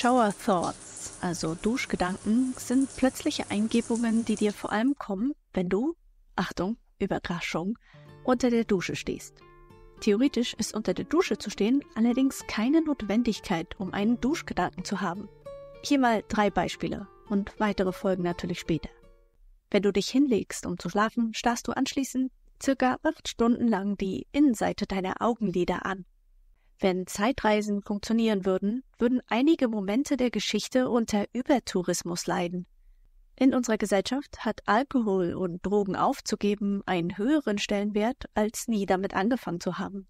Shower Thoughts, also Duschgedanken, sind plötzliche Eingebungen, die dir vor allem kommen, wenn du, Achtung, Überraschung, unter der Dusche stehst. Theoretisch ist unter der Dusche zu stehen allerdings keine Notwendigkeit, um einen Duschgedanken zu haben. Hier mal drei Beispiele und weitere folgen natürlich später. Wenn du dich hinlegst, um zu schlafen, starrst du anschließend circa acht Stunden lang die Innenseite deiner Augenlider an. Wenn Zeitreisen funktionieren würden, würden einige Momente der Geschichte unter Übertourismus leiden. In unserer Gesellschaft hat Alkohol und Drogen aufzugeben einen höheren Stellenwert, als nie damit angefangen zu haben.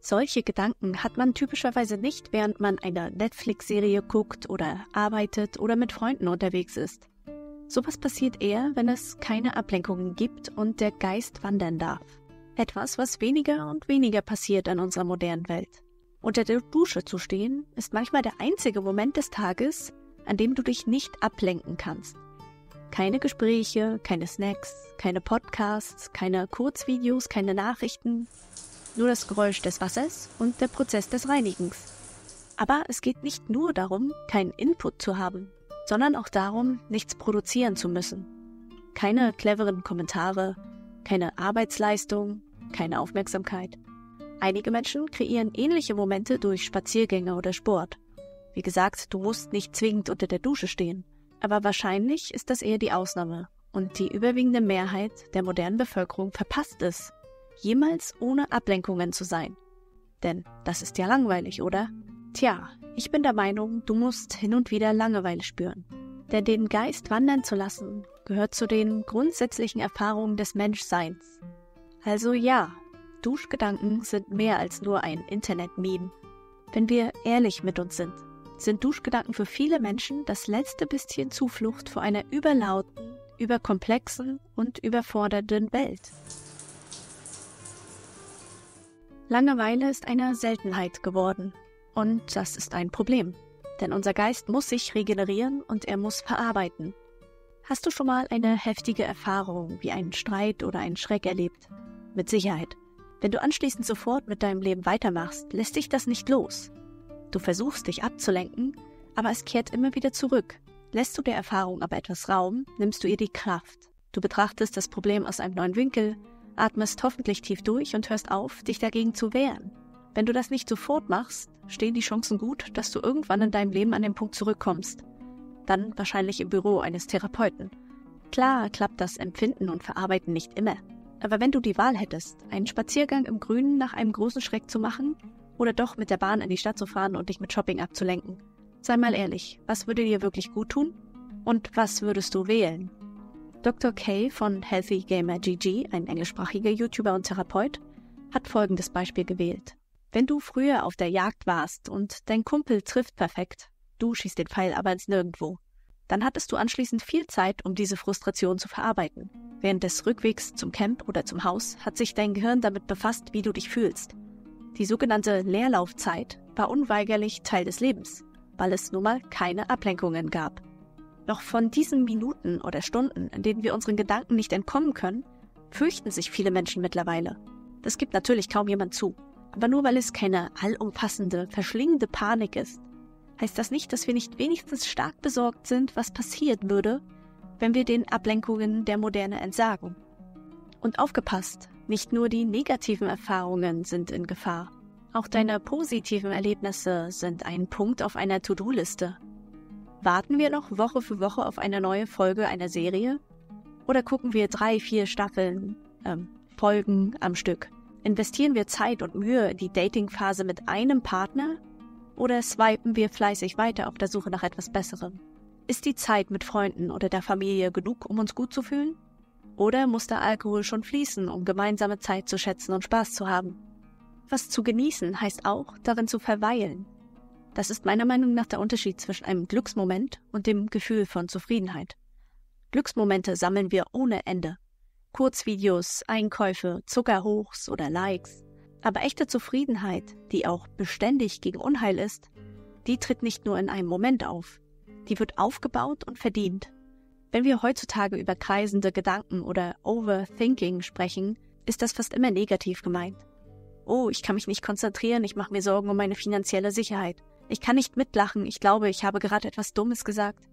Solche Gedanken hat man typischerweise nicht, während man eine Netflix-Serie guckt oder arbeitet oder mit Freunden unterwegs ist. Sowas passiert eher, wenn es keine Ablenkungen gibt und der Geist wandern darf. Etwas, was weniger und weniger passiert in unserer modernen Welt. Unter der Dusche zu stehen, ist manchmal der einzige Moment des Tages, an dem du dich nicht ablenken kannst. Keine Gespräche, keine Snacks, keine Podcasts, keine Kurzvideos, keine Nachrichten, nur das Geräusch des Wassers und der Prozess des Reinigens. Aber es geht nicht nur darum, keinen Input zu haben, sondern auch darum, nichts produzieren zu müssen. Keine cleveren Kommentare, keine Arbeitsleistung, keine Aufmerksamkeit. Einige Menschen kreieren ähnliche Momente durch Spaziergänge oder Sport. Wie gesagt, du musst nicht zwingend unter der Dusche stehen. Aber wahrscheinlich ist das eher die Ausnahme. Und die überwiegende Mehrheit der modernen Bevölkerung verpasst es, jemals ohne Ablenkungen zu sein. Denn das ist ja langweilig, oder? Tja, ich bin der Meinung, du musst hin und wieder Langeweile spüren. Denn den Geist wandern zu lassen, gehört zu den grundsätzlichen Erfahrungen des Menschseins. Also ja, Duschgedanken sind mehr als nur ein Internet-Meme. Wenn wir ehrlich mit uns sind, sind Duschgedanken für viele Menschen das letzte bisschen Zuflucht vor einer überlauten, überkomplexen und überfordernden Welt. Langeweile ist eine Seltenheit geworden. Und das ist ein Problem. Denn unser Geist muss sich regenerieren und er muss verarbeiten. Hast du schon mal eine heftige Erfahrung wie einen Streit oder einen Schreck erlebt? Mit Sicherheit. Wenn du anschließend sofort mit deinem Leben weitermachst, lässt dich das nicht los. Du versuchst dich abzulenken, aber es kehrt immer wieder zurück. Lässt du der Erfahrung aber etwas Raum, nimmst du ihr die Kraft. Du betrachtest das Problem aus einem neuen Winkel, atmest hoffentlich tief durch und hörst auf, dich dagegen zu wehren. Wenn du das nicht sofort machst, stehen die Chancen gut, dass du irgendwann in deinem Leben an den Punkt zurückkommst. Dann wahrscheinlich im Büro eines Therapeuten. Klar klappt das Empfinden und Verarbeiten nicht immer. Aber wenn du die Wahl hättest, einen Spaziergang im Grünen nach einem großen Schreck zu machen oder doch mit der Bahn in die Stadt zu fahren und dich mit Shopping abzulenken, sei mal ehrlich, was würde dir wirklich gut tun? Und was würdest du wählen? Dr. Kay von Healthy Gamer GG, ein englischsprachiger YouTuber und Therapeut, hat folgendes Beispiel gewählt. Wenn du früher auf der Jagd warst und dein Kumpel trifft perfekt, du schießt den Pfeil aber ins Nirgendwo, dann hattest du anschließend viel Zeit, um diese Frustration zu verarbeiten. Während des Rückwegs zum Camp oder zum Haus hat sich dein Gehirn damit befasst, wie du dich fühlst. Die sogenannte Leerlaufzeit war unweigerlich Teil des Lebens, weil es nun mal keine Ablenkungen gab. Doch von diesen Minuten oder Stunden, in denen wir unseren Gedanken nicht entkommen können, fürchten sich viele Menschen mittlerweile. Das gibt natürlich kaum jemand zu. Aber nur weil es keine allumfassende, verschlingende Panik ist, heißt das nicht, dass wir nicht wenigstens stark besorgt sind, was passieren würde, wenn wir den Ablenkungen der Moderne entsagen. Und aufgepasst, nicht nur die negativen Erfahrungen sind in Gefahr. Auch deine positiven Erlebnisse sind ein Punkt auf einer To-Do-Liste. Warten wir noch Woche für Woche auf eine neue Folge einer Serie? Oder gucken wir drei, vier Staffeln, ähm, Folgen am Stück? Investieren wir Zeit und Mühe in die Datingphase mit einem Partner? Oder swipen wir fleißig weiter auf der Suche nach etwas Besserem? Ist die Zeit mit Freunden oder der Familie genug, um uns gut zu fühlen? Oder muss der Alkohol schon fließen, um gemeinsame Zeit zu schätzen und Spaß zu haben? Was zu genießen heißt auch, darin zu verweilen. Das ist meiner Meinung nach der Unterschied zwischen einem Glücksmoment und dem Gefühl von Zufriedenheit. Glücksmomente sammeln wir ohne Ende. Kurzvideos, Einkäufe, Zuckerhochs oder Likes. Aber echte Zufriedenheit, die auch beständig gegen Unheil ist, die tritt nicht nur in einem Moment auf die wird aufgebaut und verdient. Wenn wir heutzutage über kreisende Gedanken oder Overthinking sprechen, ist das fast immer negativ gemeint. Oh, ich kann mich nicht konzentrieren, ich mache mir Sorgen um meine finanzielle Sicherheit. Ich kann nicht mitlachen, ich glaube, ich habe gerade etwas Dummes gesagt.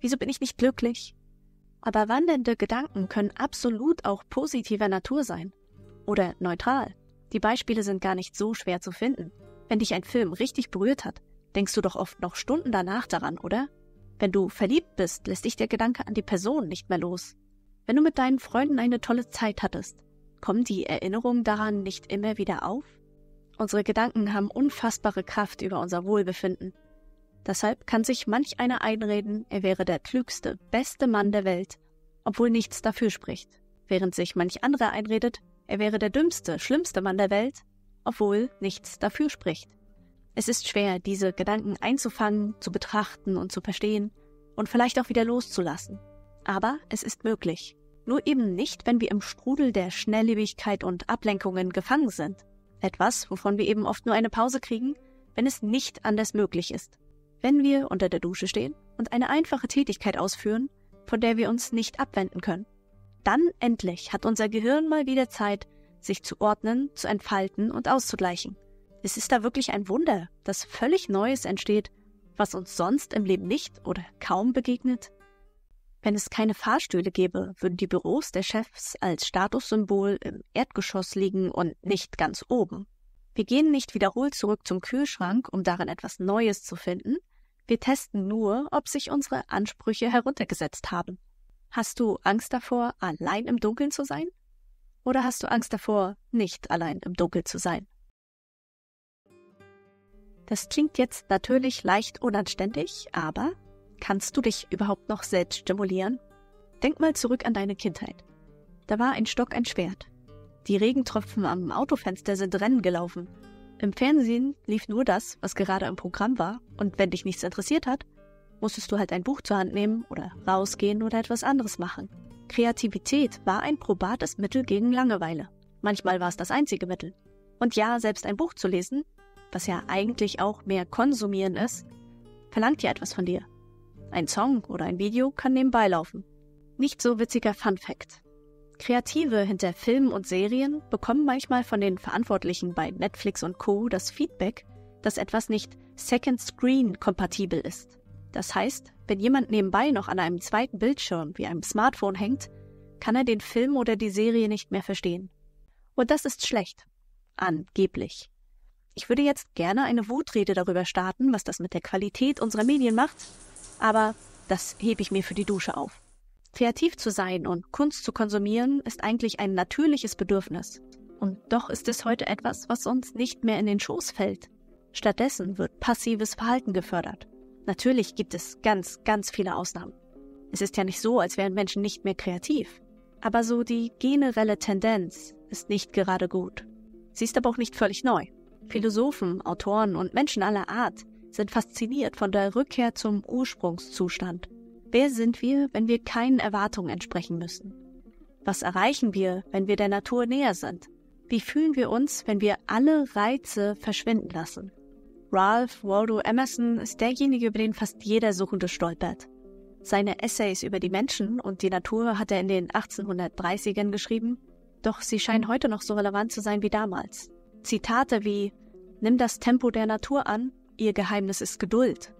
Wieso bin ich nicht glücklich? Aber wandernde Gedanken können absolut auch positiver Natur sein. Oder neutral. Die Beispiele sind gar nicht so schwer zu finden. Wenn dich ein Film richtig berührt hat, denkst du doch oft noch Stunden danach daran, oder? Wenn du verliebt bist, lässt dich der Gedanke an die Person nicht mehr los. Wenn du mit deinen Freunden eine tolle Zeit hattest, kommen die Erinnerungen daran nicht immer wieder auf? Unsere Gedanken haben unfassbare Kraft über unser Wohlbefinden. Deshalb kann sich manch einer einreden, er wäre der klügste, beste Mann der Welt, obwohl nichts dafür spricht, während sich manch anderer einredet, er wäre der dümmste, schlimmste Mann der Welt, obwohl nichts dafür spricht. Es ist schwer, diese Gedanken einzufangen, zu betrachten und zu verstehen und vielleicht auch wieder loszulassen. Aber es ist möglich. Nur eben nicht, wenn wir im Strudel der Schnelllebigkeit und Ablenkungen gefangen sind. Etwas, wovon wir eben oft nur eine Pause kriegen, wenn es nicht anders möglich ist. Wenn wir unter der Dusche stehen und eine einfache Tätigkeit ausführen, von der wir uns nicht abwenden können. Dann endlich hat unser Gehirn mal wieder Zeit, sich zu ordnen, zu entfalten und auszugleichen. Es ist da wirklich ein Wunder, dass völlig Neues entsteht, was uns sonst im Leben nicht oder kaum begegnet. Wenn es keine Fahrstühle gäbe, würden die Büros der Chefs als Statussymbol im Erdgeschoss liegen und nicht ganz oben. Wir gehen nicht wiederholt zurück zum Kühlschrank, um darin etwas Neues zu finden. Wir testen nur, ob sich unsere Ansprüche heruntergesetzt haben. Hast du Angst davor, allein im Dunkeln zu sein? Oder hast du Angst davor, nicht allein im Dunkeln zu sein? Das klingt jetzt natürlich leicht unanständig, aber kannst du dich überhaupt noch selbst stimulieren? Denk mal zurück an deine Kindheit. Da war ein Stock ein Schwert. Die Regentropfen am Autofenster sind Rennen gelaufen. Im Fernsehen lief nur das, was gerade im Programm war, und wenn dich nichts interessiert hat, musstest du halt ein Buch zur Hand nehmen oder rausgehen oder etwas anderes machen. Kreativität war ein probates Mittel gegen Langeweile. Manchmal war es das einzige Mittel. Und ja, selbst ein Buch zu lesen was ja eigentlich auch mehr konsumieren ist, verlangt ja etwas von dir. Ein Song oder ein Video kann nebenbei laufen. Nicht so witziger Fun Fact. Kreative hinter Filmen und Serien bekommen manchmal von den Verantwortlichen bei Netflix und Co. das Feedback, dass etwas nicht Second Screen kompatibel ist. Das heißt, wenn jemand nebenbei noch an einem zweiten Bildschirm wie einem Smartphone hängt, kann er den Film oder die Serie nicht mehr verstehen. Und das ist schlecht. Angeblich. Ich würde jetzt gerne eine Wutrede darüber starten, was das mit der Qualität unserer Medien macht, aber das hebe ich mir für die Dusche auf. Kreativ zu sein und Kunst zu konsumieren ist eigentlich ein natürliches Bedürfnis. Und doch ist es heute etwas, was uns nicht mehr in den Schoß fällt. Stattdessen wird passives Verhalten gefördert. Natürlich gibt es ganz, ganz viele Ausnahmen. Es ist ja nicht so, als wären Menschen nicht mehr kreativ. Aber so die generelle Tendenz ist nicht gerade gut. Sie ist aber auch nicht völlig neu. Philosophen, Autoren und Menschen aller Art sind fasziniert von der Rückkehr zum Ursprungszustand. Wer sind wir, wenn wir keinen Erwartungen entsprechen müssen? Was erreichen wir, wenn wir der Natur näher sind? Wie fühlen wir uns, wenn wir alle Reize verschwinden lassen? Ralph Waldo Emerson ist derjenige, über den fast jeder Suchende stolpert. Seine Essays über die Menschen und die Natur hat er in den 1830ern geschrieben, doch sie scheinen heute noch so relevant zu sein wie damals. Zitate wie Nimm das Tempo der Natur an, ihr Geheimnis ist Geduld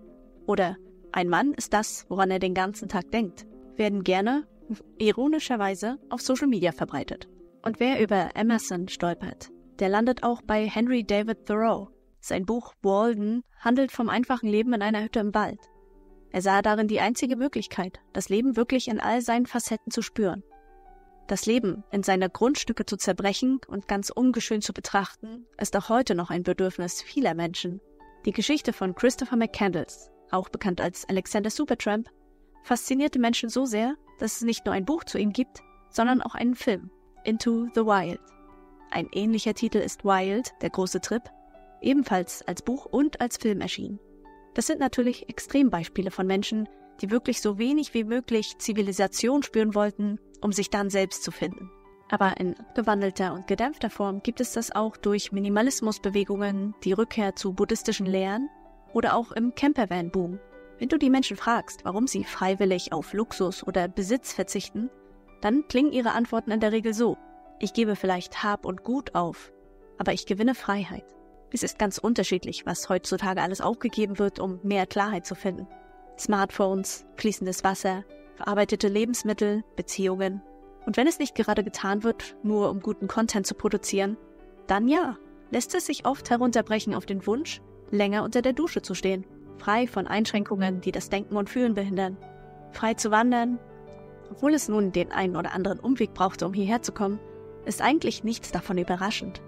oder Ein Mann ist das, woran er den ganzen Tag denkt, werden gerne, ironischerweise, auf Social Media verbreitet. Und wer über Emerson stolpert, der landet auch bei Henry David Thoreau. Sein Buch Walden handelt vom einfachen Leben in einer Hütte im Wald. Er sah darin die einzige Möglichkeit, das Leben wirklich in all seinen Facetten zu spüren. Das Leben in seine Grundstücke zu zerbrechen und ganz ungeschönt zu betrachten, ist auch heute noch ein Bedürfnis vieler Menschen. Die Geschichte von Christopher McCandles, auch bekannt als Alexander Supertramp, faszinierte Menschen so sehr, dass es nicht nur ein Buch zu ihm gibt, sondern auch einen Film, Into the Wild. Ein ähnlicher Titel ist Wild, der große Trip, ebenfalls als Buch und als Film erschienen. Das sind natürlich Extrembeispiele von Menschen, die wirklich so wenig wie möglich Zivilisation spüren wollten, um sich dann selbst zu finden. Aber in abgewandelter und gedämpfter Form gibt es das auch durch Minimalismusbewegungen, die Rückkehr zu buddhistischen Lehren oder auch im Campervan-Boom. Wenn du die Menschen fragst, warum sie freiwillig auf Luxus oder Besitz verzichten, dann klingen ihre Antworten in der Regel so. Ich gebe vielleicht Hab und Gut auf, aber ich gewinne Freiheit. Es ist ganz unterschiedlich, was heutzutage alles aufgegeben wird, um mehr Klarheit zu finden. Smartphones, fließendes Wasser, verarbeitete Lebensmittel, Beziehungen. Und wenn es nicht gerade getan wird, nur um guten Content zu produzieren, dann ja, lässt es sich oft herunterbrechen auf den Wunsch, länger unter der Dusche zu stehen, frei von Einschränkungen, die das Denken und Fühlen behindern, frei zu wandern. Obwohl es nun den einen oder anderen Umweg brauchte, um hierher zu kommen, ist eigentlich nichts davon überraschend.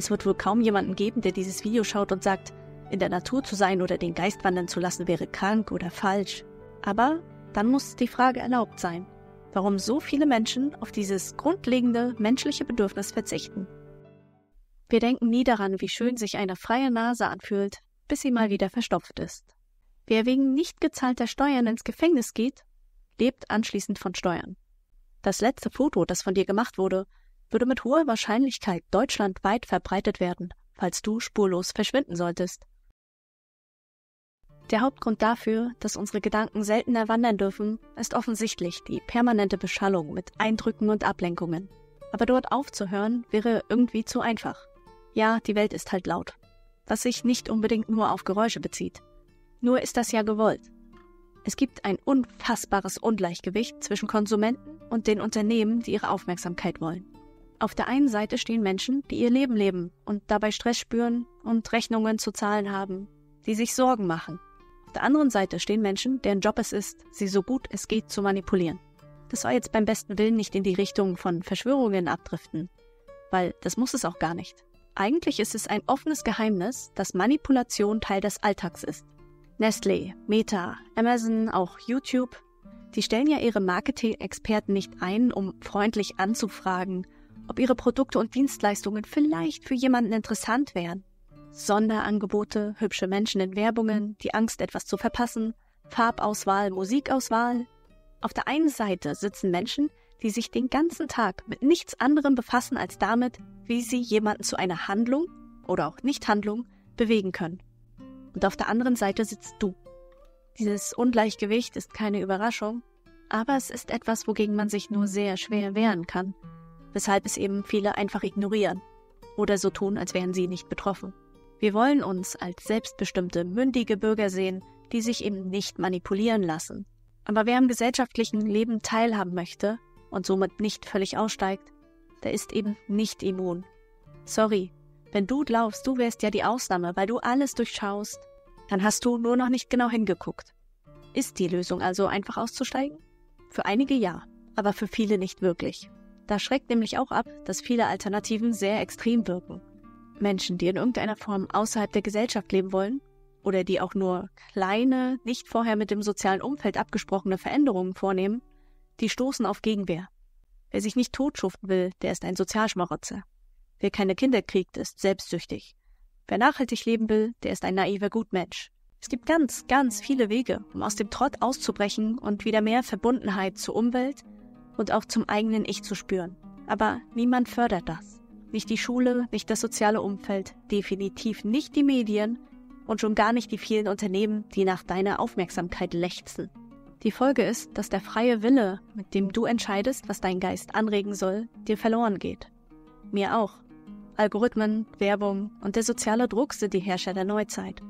Es wird wohl kaum jemanden geben, der dieses Video schaut und sagt, in der Natur zu sein oder den Geist wandern zu lassen wäre krank oder falsch. Aber dann muss die Frage erlaubt sein, warum so viele Menschen auf dieses grundlegende menschliche Bedürfnis verzichten. Wir denken nie daran, wie schön sich eine freie Nase anfühlt, bis sie mal wieder verstopft ist. Wer wegen nicht gezahlter Steuern ins Gefängnis geht, lebt anschließend von Steuern. Das letzte Foto, das von dir gemacht wurde, würde mit hoher Wahrscheinlichkeit deutschlandweit verbreitet werden, falls du spurlos verschwinden solltest. Der Hauptgrund dafür, dass unsere Gedanken seltener wandern dürfen, ist offensichtlich die permanente Beschallung mit Eindrücken und Ablenkungen. Aber dort aufzuhören wäre irgendwie zu einfach. Ja, die Welt ist halt laut, was sich nicht unbedingt nur auf Geräusche bezieht. Nur ist das ja gewollt. Es gibt ein unfassbares Ungleichgewicht zwischen Konsumenten und den Unternehmen, die ihre Aufmerksamkeit wollen. Auf der einen Seite stehen Menschen, die ihr Leben leben und dabei Stress spüren und Rechnungen zu zahlen haben, die sich Sorgen machen. Auf der anderen Seite stehen Menschen, deren Job es ist, sie so gut es geht zu manipulieren. Das soll jetzt beim besten Willen nicht in die Richtung von Verschwörungen abdriften, weil das muss es auch gar nicht. Eigentlich ist es ein offenes Geheimnis, dass Manipulation Teil des Alltags ist. Nestlé, Meta, Amazon, auch YouTube, die stellen ja ihre Marketing-Experten nicht ein, um freundlich anzufragen ob ihre Produkte und Dienstleistungen vielleicht für jemanden interessant wären. Sonderangebote, hübsche Menschen in Werbungen, die Angst, etwas zu verpassen, Farbauswahl, Musikauswahl. Auf der einen Seite sitzen Menschen, die sich den ganzen Tag mit nichts anderem befassen als damit, wie sie jemanden zu einer Handlung oder auch Nichthandlung bewegen können. Und auf der anderen Seite sitzt du. Dieses Ungleichgewicht ist keine Überraschung, aber es ist etwas, wogegen man sich nur sehr schwer wehren kann weshalb es eben viele einfach ignorieren oder so tun, als wären sie nicht betroffen. Wir wollen uns als selbstbestimmte, mündige Bürger sehen, die sich eben nicht manipulieren lassen. Aber wer am gesellschaftlichen Leben teilhaben möchte und somit nicht völlig aussteigt, der ist eben nicht immun. Sorry, wenn du glaubst, du wärst ja die Ausnahme, weil du alles durchschaust, dann hast du nur noch nicht genau hingeguckt. Ist die Lösung also einfach auszusteigen? Für einige ja, aber für viele nicht wirklich. Da schreckt nämlich auch ab, dass viele Alternativen sehr extrem wirken. Menschen, die in irgendeiner Form außerhalb der Gesellschaft leben wollen oder die auch nur kleine, nicht vorher mit dem sozialen Umfeld abgesprochene Veränderungen vornehmen, die stoßen auf Gegenwehr. Wer sich nicht totschuften will, der ist ein Sozialschmarotzer. Wer keine Kinder kriegt, ist selbstsüchtig. Wer nachhaltig leben will, der ist ein naiver Gutmensch. Es gibt ganz, ganz viele Wege, um aus dem Trott auszubrechen und wieder mehr Verbundenheit zur Umwelt, und auch zum eigenen Ich zu spüren. Aber niemand fördert das. Nicht die Schule, nicht das soziale Umfeld, definitiv nicht die Medien und schon gar nicht die vielen Unternehmen, die nach deiner Aufmerksamkeit lechzen. Die Folge ist, dass der freie Wille, mit dem du entscheidest, was dein Geist anregen soll, dir verloren geht. Mir auch. Algorithmen, Werbung und der soziale Druck sind die Herrscher der Neuzeit.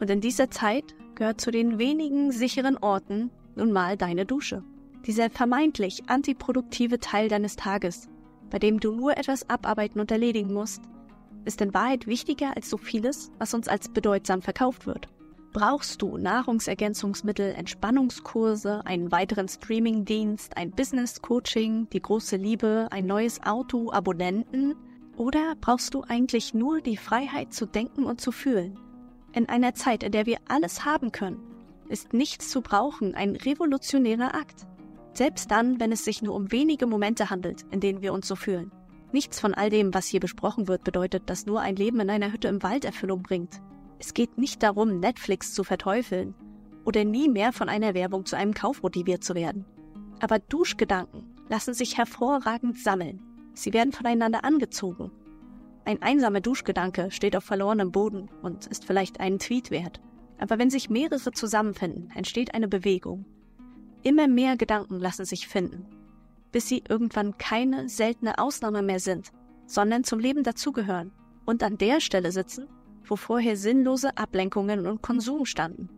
Und in dieser Zeit gehört zu den wenigen sicheren Orten nun mal deine Dusche. Dieser vermeintlich antiproduktive Teil deines Tages, bei dem du nur etwas abarbeiten und erledigen musst, ist in Wahrheit wichtiger als so vieles, was uns als bedeutsam verkauft wird. Brauchst du Nahrungsergänzungsmittel, Entspannungskurse, einen weiteren Streamingdienst, ein Business-Coaching, die große Liebe, ein neues Auto, Abonnenten? Oder brauchst du eigentlich nur die Freiheit zu denken und zu fühlen? In einer Zeit, in der wir alles haben können, ist nichts zu brauchen ein revolutionärer Akt. Selbst dann, wenn es sich nur um wenige Momente handelt, in denen wir uns so fühlen. Nichts von all dem, was hier besprochen wird, bedeutet, dass nur ein Leben in einer Hütte im Wald Erfüllung bringt. Es geht nicht darum, Netflix zu verteufeln oder nie mehr von einer Werbung zu einem Kauf motiviert zu werden. Aber Duschgedanken lassen sich hervorragend sammeln. Sie werden voneinander angezogen. Ein einsamer Duschgedanke steht auf verlorenem Boden und ist vielleicht einen Tweet wert. Aber wenn sich mehrere zusammenfinden, entsteht eine Bewegung. Immer mehr Gedanken lassen sich finden, bis sie irgendwann keine seltene Ausnahme mehr sind, sondern zum Leben dazugehören und an der Stelle sitzen, wo vorher sinnlose Ablenkungen und Konsum standen.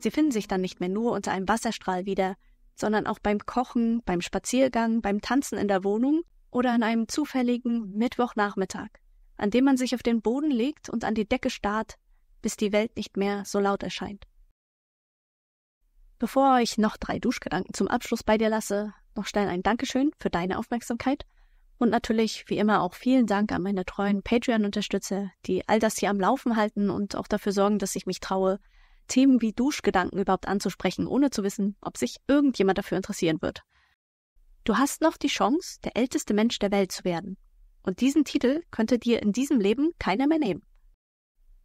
Sie finden sich dann nicht mehr nur unter einem Wasserstrahl wieder, sondern auch beim Kochen, beim Spaziergang, beim Tanzen in der Wohnung oder an einem zufälligen Mittwochnachmittag, an dem man sich auf den Boden legt und an die Decke starrt, bis die Welt nicht mehr so laut erscheint. Bevor ich noch drei Duschgedanken zum Abschluss bei dir lasse, noch schnell ein Dankeschön für deine Aufmerksamkeit und natürlich wie immer auch vielen Dank an meine treuen Patreon-Unterstützer, die all das hier am Laufen halten und auch dafür sorgen, dass ich mich traue, Themen wie Duschgedanken überhaupt anzusprechen, ohne zu wissen, ob sich irgendjemand dafür interessieren wird. Du hast noch die Chance, der älteste Mensch der Welt zu werden. Und diesen Titel könnte dir in diesem Leben keiner mehr nehmen.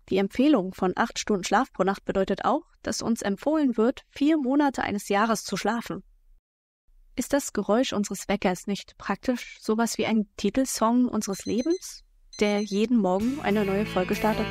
Die Empfehlung von acht Stunden Schlaf pro Nacht bedeutet auch, dass uns empfohlen wird, vier Monate eines Jahres zu schlafen. Ist das Geräusch unseres Weckers nicht praktisch sowas wie ein Titelsong unseres Lebens, der jeden Morgen eine neue Folge startet?